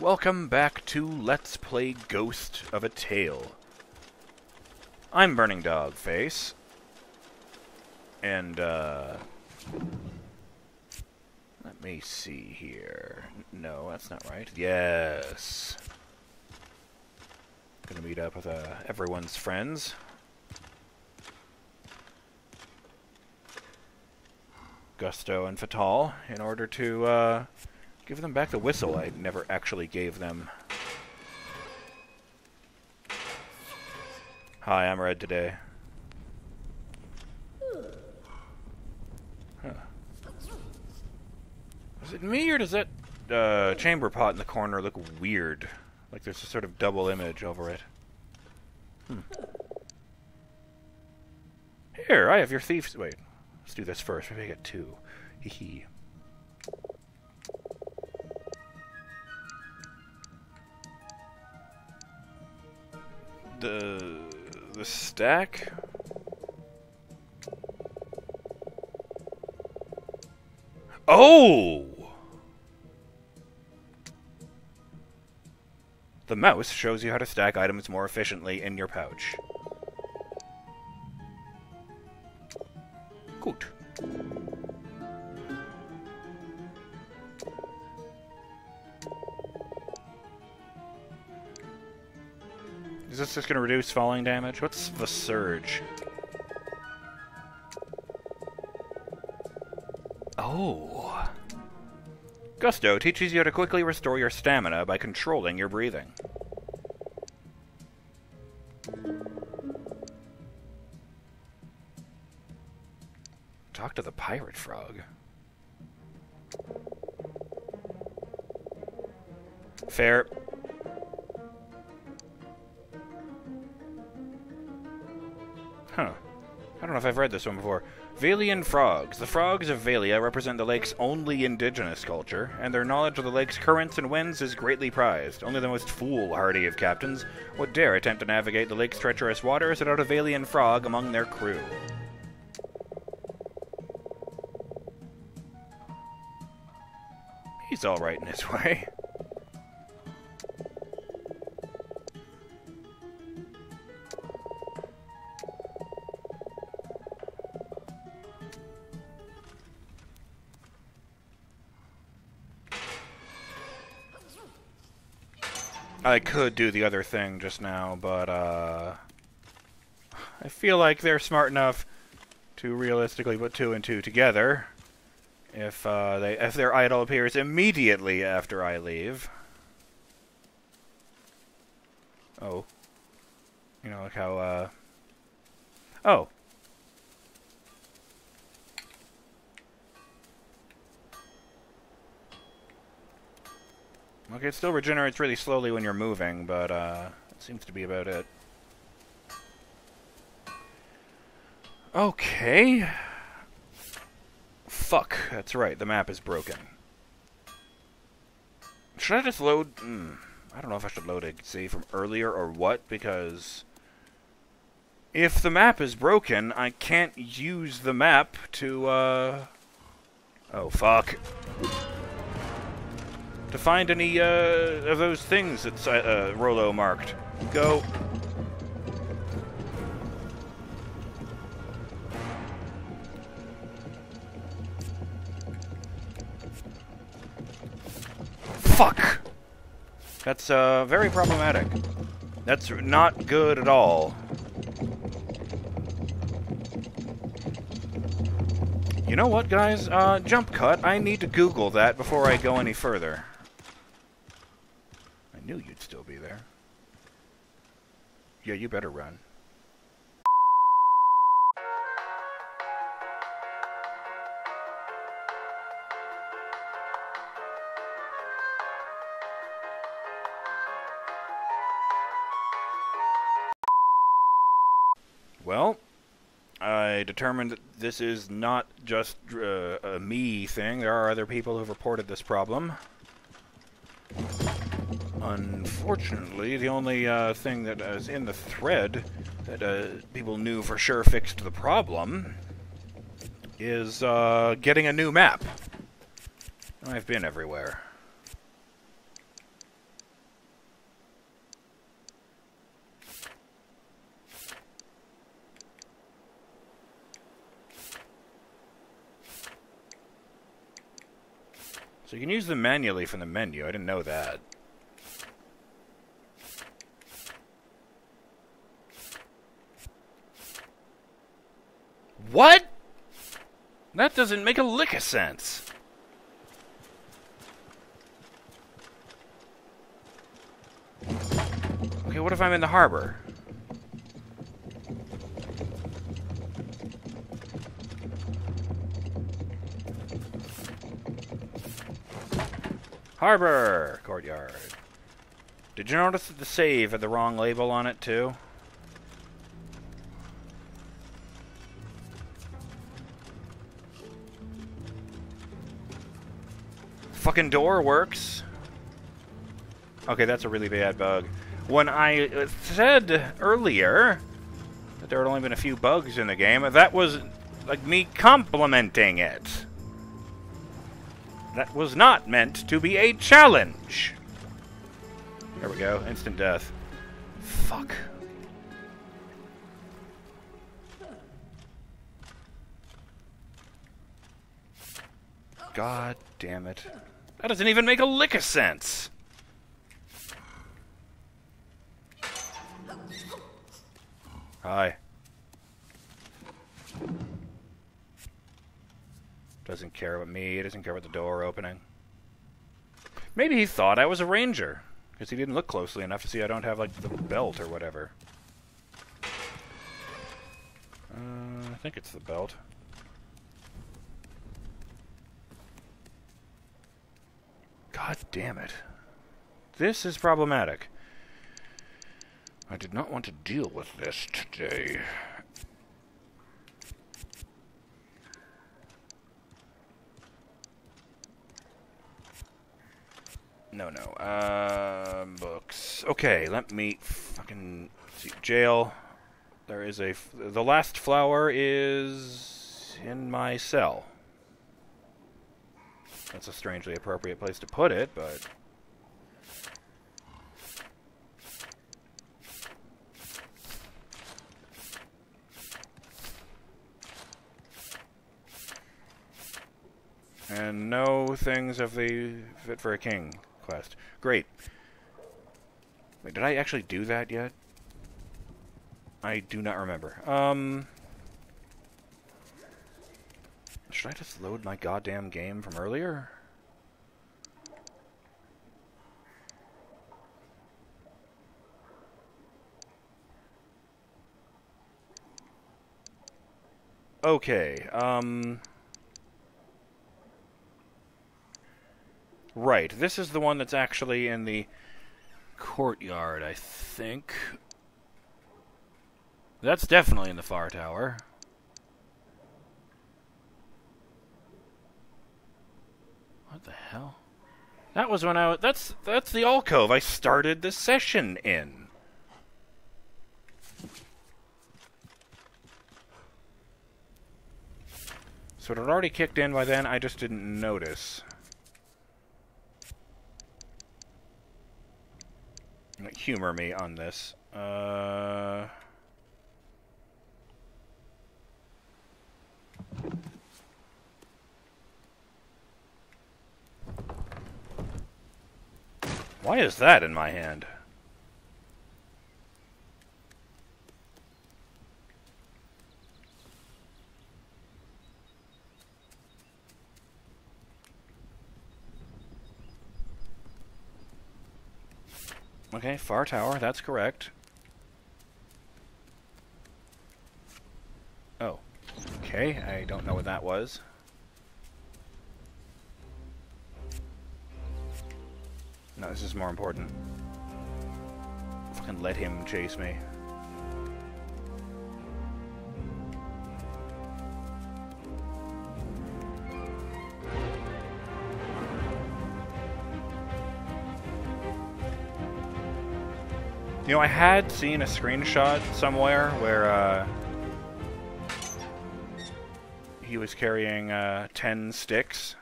Welcome back to Let's Play Ghost of a Tale. I'm Burning Dog Face. And, uh... Let me see here. No, that's not right. Yes. Gonna meet up with uh, everyone's friends. Gusto and Fatal in order to uh, give them back the whistle I never actually gave them. Hi, I'm Red today. Huh. Is it me or does that uh, chamber pot in the corner look weird? Like there's a sort of double image over it. Hmm. Here, I have your thieves. Wait, let's do this first. Maybe I get two. Hee hee. The the stack. Oh. The mouse shows you how to stack items more efficiently in your pouch. Gut. Is this just going to reduce falling damage? What's the surge? Oh. Gusto teaches you how to quickly restore your stamina by controlling your breathing. Talk to the pirate frog. Fair. If I've read this one before. Valian frogs. The frogs of Valia represent the lake's only indigenous culture, and their knowledge of the lake's currents and winds is greatly prized. Only the most foolhardy of captains would dare attempt to navigate the lake's treacherous waters without a Valian frog among their crew. He's alright in his way. I could do the other thing just now, but uh, I feel like they're smart enough to realistically put two and two together. If uh, they if their idol appears immediately after I leave. Oh. You know, like how uh Oh. Okay, it still regenerates really slowly when you're moving, but uh, it seems to be about it. Okay. Fuck, that's right, the map is broken. Should I just load... Mm, I don't know if I should load a save from earlier or what, because... If the map is broken, I can't use the map to, uh... Oh, fuck to find any uh, of those things that uh, Rolo marked. Go. Fuck! That's uh, very problematic. That's not good at all. You know what, guys? Uh, jump cut. I need to Google that before I go any further. I knew you'd still be there. Yeah, you better run. Well, I determined that this is not just uh, a me thing. There are other people who've reported this problem. Unfortunately, the only uh, thing that is in the thread that uh, people knew for sure fixed the problem is uh, getting a new map. I've been everywhere. So you can use them manually from the menu. I didn't know that. What? That doesn't make a lick of sense. Okay, what if I'm in the harbor? Harbor! Courtyard. Did you notice that the save had the wrong label on it, too? Fucking door works. Okay, that's a really bad bug. When I uh, said earlier that there had only been a few bugs in the game, that was like me complimenting it. That was not meant to be a challenge. There we go. Instant death. Fuck. God damn it. That doesn't even make a lick of sense. Hi. Doesn't care about me, doesn't care about the door opening. Maybe he thought I was a ranger, because he didn't look closely enough to see I don't have, like, the belt or whatever. Uh, I think it's the belt. God damn it. This is problematic. I did not want to deal with this today. No, no. Uh, books. Okay, let me fucking see. Jail. There is a. the last flower is in my cell. That's a strangely appropriate place to put it, but. And no things of the Fit for a King quest. Great. Wait, did I actually do that yet? I do not remember. Um... Should I just load my goddamn game from earlier? Okay, um... Right, this is the one that's actually in the courtyard, I think. That's definitely in the far tower. What the hell? That was when I was. that's that's the alcove I started the session in. So it had already kicked in by then, I just didn't notice. Humor me on this. Uh... Why is that in my hand? Okay, far tower, that's correct. Oh. Okay, I don't know what that was. No, this is more important. Fucking let him chase me. You know, I had seen a screenshot somewhere where uh, he was carrying uh, 10 sticks,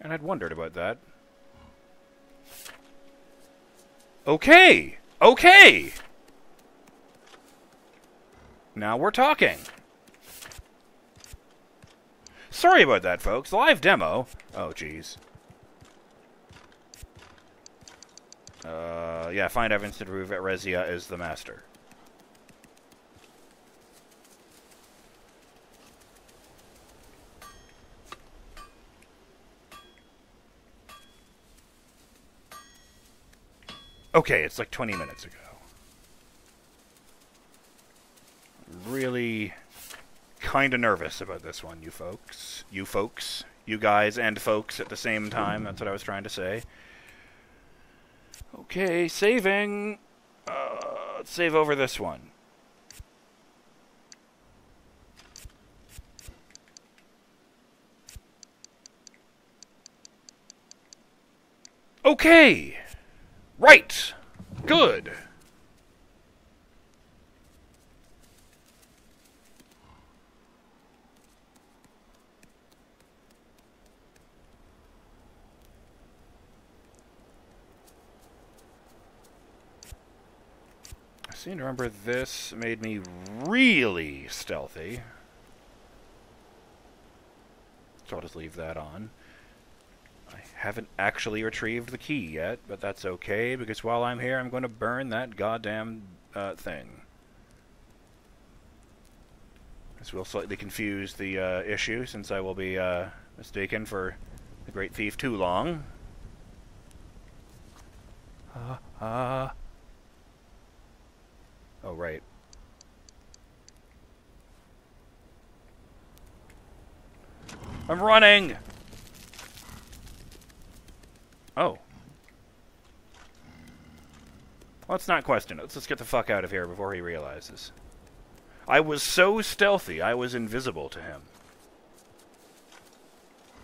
and I'd wondered about that. Okay. Okay. Now we're talking. Sorry about that, folks. Live demo. Oh, jeez. Uh, yeah, find Evanston to at Resia is the master. Okay, it's like 20 minutes ago. Really kind of nervous about this one, you folks. You folks. You guys and folks at the same time. That's what I was trying to say. Okay, saving. Uh, let's save over this one. Okay! Right! Good! I seem to remember this made me really stealthy. So I'll just leave that on. I haven't actually retrieved the key yet, but that's okay, because while I'm here, I'm going to burn that goddamn uh, thing. This will slightly confuse the uh, issue, since I will be uh, mistaken for the Great Thief too long. Ah, uh, uh. Oh, right. I'm running! Oh. Let's not question it. Let's just get the fuck out of here before he realizes. I was so stealthy, I was invisible to him.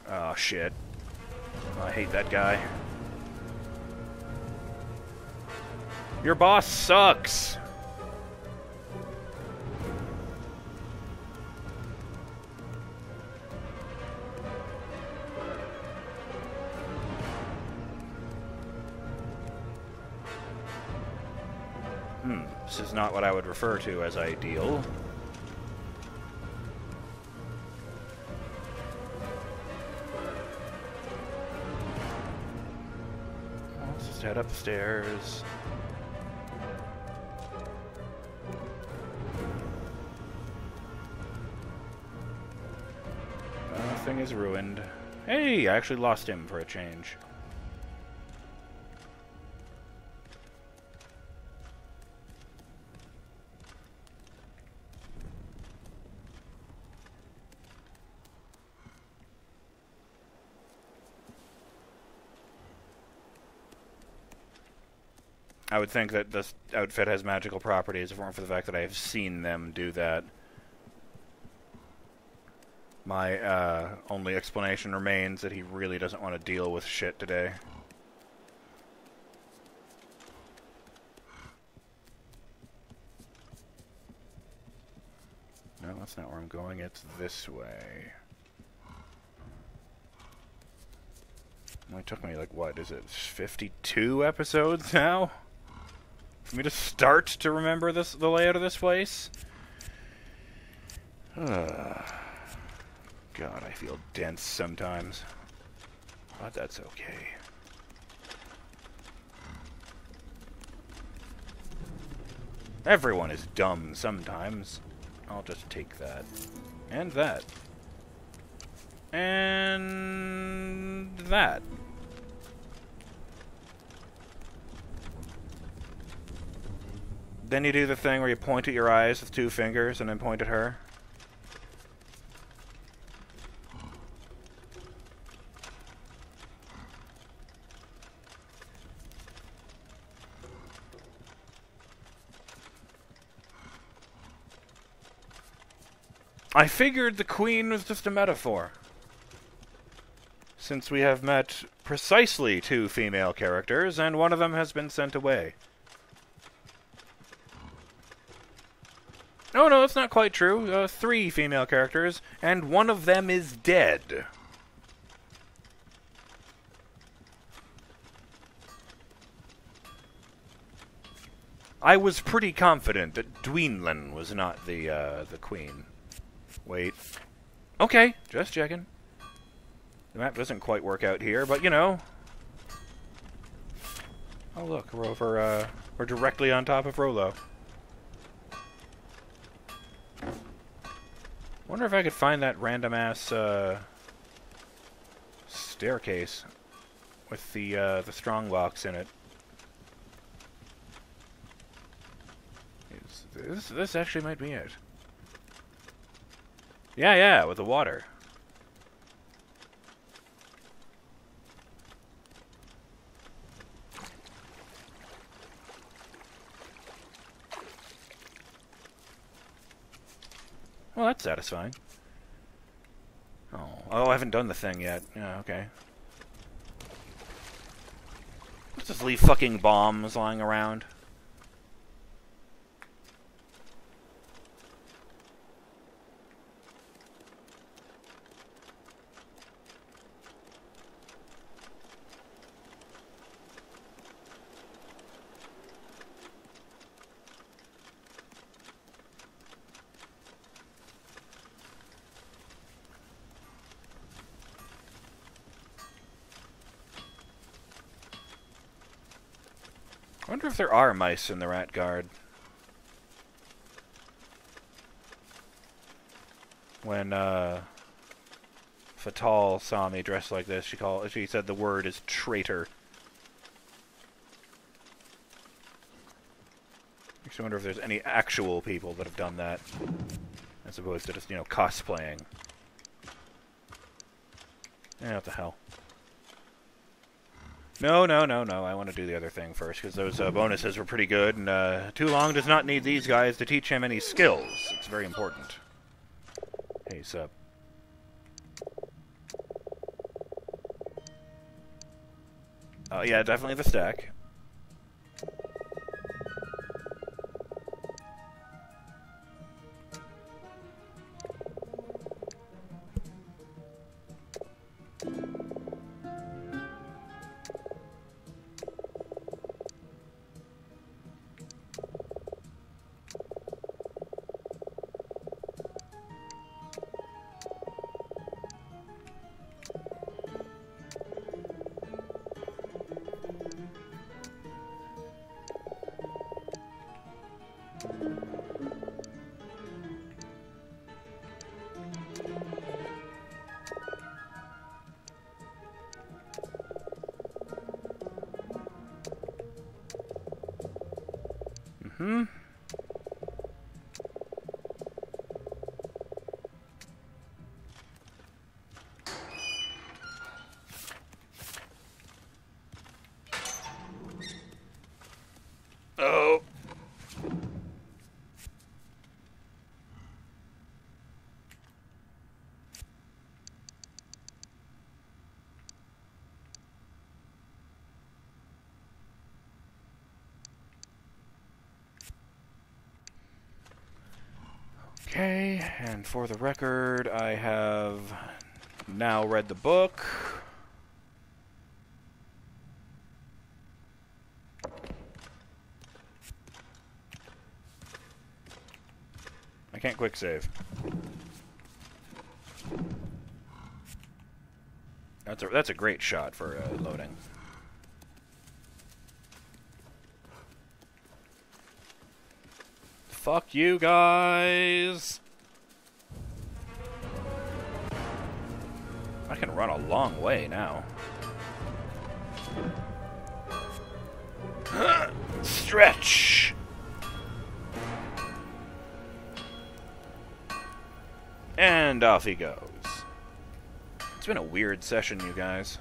Oh, shit. I hate that guy. Your boss sucks! Not what I would refer to as ideal. Let's just head upstairs. Nothing is ruined. Hey, I actually lost him for a change. I would think that this outfit has magical properties if it weren't for the fact that I have seen them do that. My uh, only explanation remains that he really doesn't want to deal with shit today. No, that's not where I'm going. It's this way. It took me, like, what is it, 52 episodes now? For me to start to remember this the layout of this place? God, I feel dense sometimes. But that's okay. Everyone is dumb sometimes. I'll just take that. And that. And that. Then you do the thing where you point at your eyes with two fingers and then point at her. I figured the queen was just a metaphor. Since we have met precisely two female characters, and one of them has been sent away. No, no, that's not quite true. Uh, three female characters, and one of them is dead. I was pretty confident that Dweenlin was not the uh, the queen. Wait. Okay, just checking. The map doesn't quite work out here, but you know. Oh look, we're over, uh, we're directly on top of Rolo. Wonder if I could find that random ass, uh, staircase with the, uh, the strong box in it. Is this, this actually might be it. Yeah, yeah, with the water. Well, that's satisfying. Oh, oh, I haven't done the thing yet. Yeah, okay. Let's just leave fucking bombs lying around. Wonder if there are mice in the rat guard. When uh, Fatal saw me dressed like this, she called. She said the word is traitor. Makes me wonder if there's any actual people that have done that, as opposed to just you know cosplaying. Yeah, what the hell. No, no, no, no. I want to do the other thing first, because those uh, bonuses were pretty good, and uh, Too Long does not need these guys to teach him any skills. It's very important. Hey, sup. Oh, yeah, definitely the stack. Okay, and for the record, I have now read the book. I can't quick save. That's a that's a great shot for uh, loading. Fuck you guys. I can run a long way now. Stretch. And off he goes. It's been a weird session, you guys.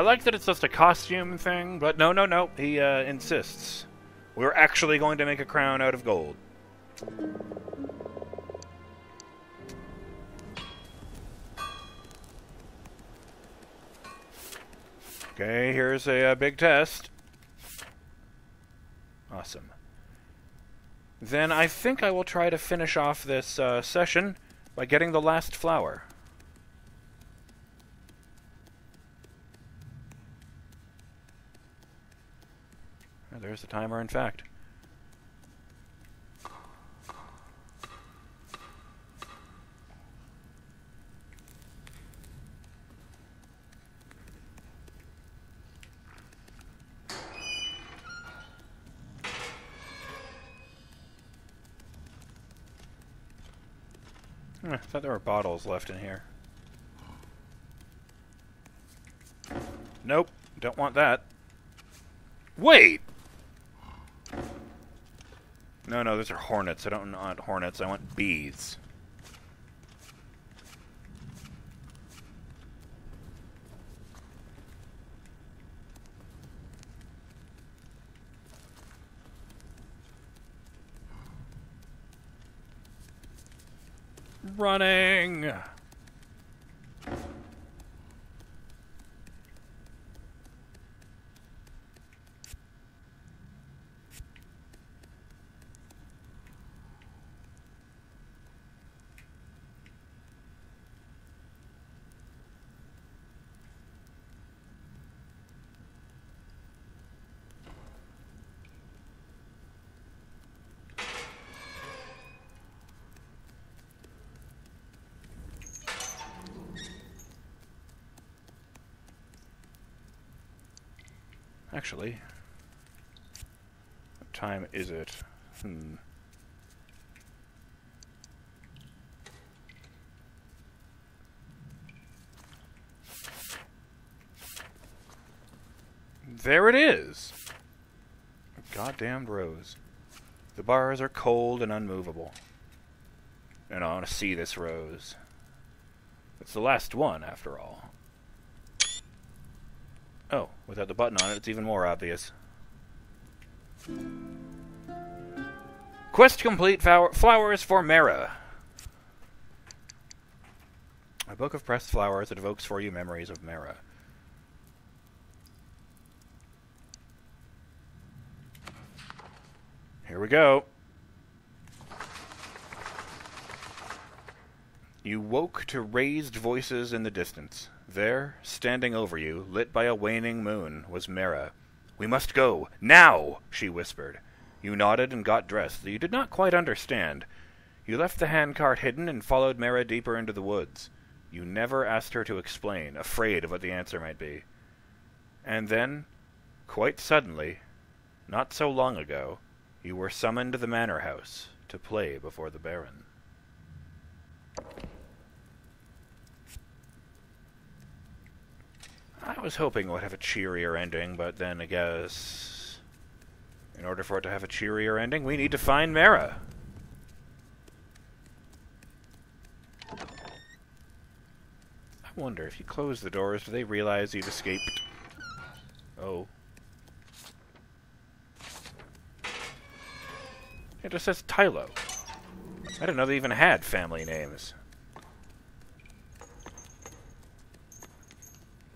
I like that it's just a costume thing, but no, no, no. He uh, insists. We're actually going to make a crown out of gold. Okay, here's a, a big test. Awesome. Then I think I will try to finish off this uh, session by getting the last flower. There's the timer, in fact. Hmm, I thought there were bottles left in here. Nope, don't want that. Wait! No, no, those are hornets. I don't want hornets. I want bees. Running! Actually, what time is it? Hmm. There it is! Goddamned rose. The bars are cold and unmovable. And I want to see this rose. It's the last one, after all. Oh, without the button on it, it's even more obvious. Quest complete flowers for Merra. A book of pressed flowers that evokes for you memories of Merra. Here we go. You woke to raised voices in the distance. There, standing over you, lit by a waning moon, was Merra. We must go, now, she whispered. You nodded and got dressed, though you did not quite understand. You left the handcart hidden and followed Merra deeper into the woods. You never asked her to explain, afraid of what the answer might be. And then, quite suddenly, not so long ago, you were summoned to the manor house to play before the Baron. I was hoping it would have a cheerier ending, but then I guess... In order for it to have a cheerier ending, we need to find Mara. I wonder, if you close the doors, do they realize you've escaped? Oh. It just says Tilo. I didn't know they even had family names.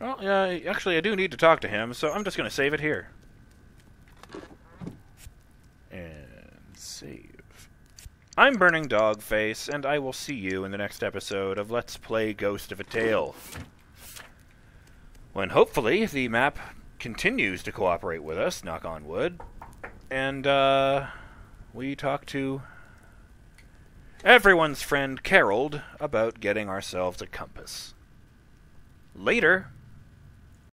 Well, uh, actually, I do need to talk to him, so I'm just going to save it here. And save. I'm Burning Dogface, and I will see you in the next episode of Let's Play Ghost of a Tale. When hopefully the map continues to cooperate with us, knock on wood, and uh, we talk to everyone's friend Carold about getting ourselves a compass. Later.